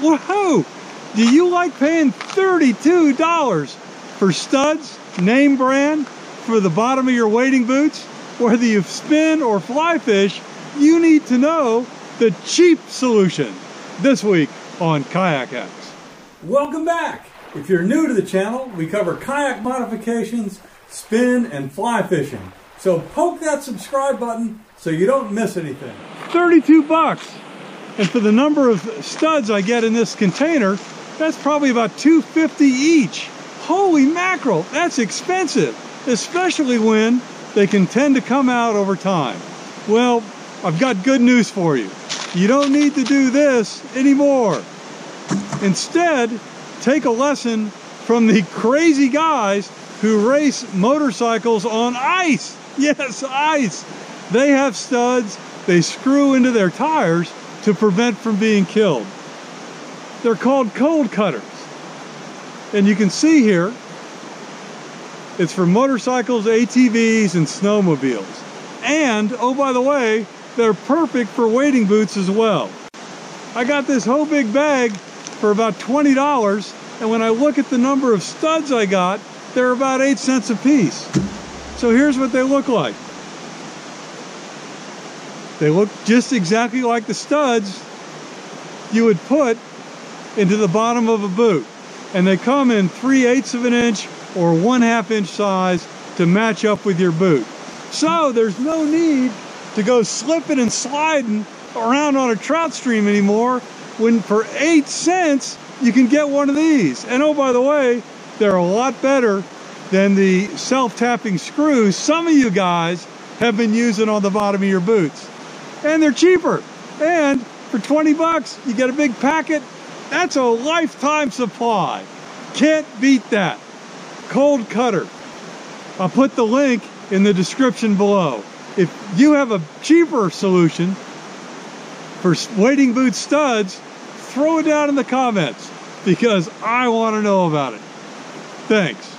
Whoa! Do you like paying $32 for studs, name brand, for the bottom of your wading boots? Whether you spin or fly fish, you need to know the cheap solution. This week on Kayak Hacks. Welcome back! If you're new to the channel, we cover kayak modifications, spin, and fly fishing. So poke that subscribe button so you don't miss anything. 32 bucks! And for the number of studs I get in this container, that's probably about 250 each. Holy mackerel, that's expensive, especially when they can tend to come out over time. Well, I've got good news for you. You don't need to do this anymore. Instead, take a lesson from the crazy guys who race motorcycles on ice. Yes, ice. They have studs they screw into their tires to prevent from being killed. They're called Kold Kutters. And you can see here, it's for motorcycles, ATVs, and snowmobiles. And, oh by the way, they're perfect for wading boots as well. I got this whole big bag for about $20, and when I look at the number of studs I got, they're about 8 cents a piece. So here's what they look like. They look just exactly like the studs you would put into the bottom of a boot. And they come in 3 eighths of an inch or 1 half inch size to match up with your boot. So there's no need to go slipping and sliding around on a trout stream anymore when for 8 cents you can get one of these. And oh, by the way, they're a lot better than the self-tapping screws some of you guys have been using on the bottom of your boots and they're cheaper. And for 20 bucks, you get a big packet. That's a lifetime supply. Can't beat that. Kold Kutter. I'll put the link in the description below. If you have a cheaper solution for wading boot studs, throw it down in the comments because I want to know about it. Thanks.